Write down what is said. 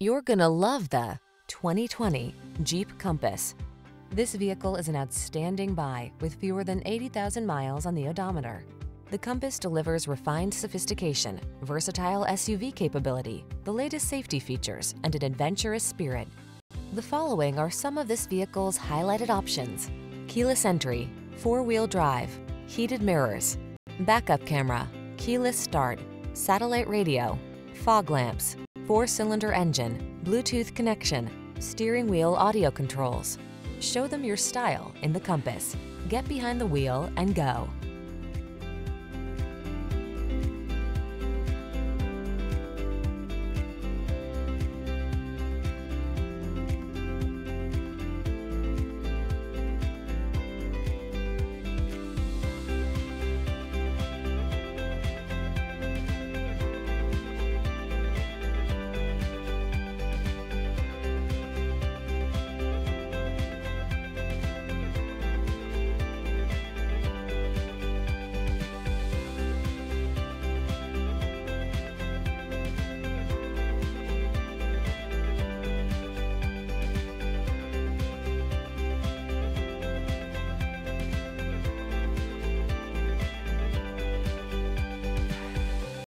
You're gonna love the 2020 Jeep Compass. This vehicle is an outstanding buy with fewer than 80,000 miles on the odometer. The Compass delivers refined sophistication, versatile SUV capability, the latest safety features, and an adventurous spirit. The following are some of this vehicle's highlighted options. Keyless entry, four-wheel drive, heated mirrors, backup camera, keyless start, satellite radio, fog lamps, four-cylinder engine, Bluetooth connection, steering wheel audio controls. Show them your style in the Compass. Get behind the wheel and go.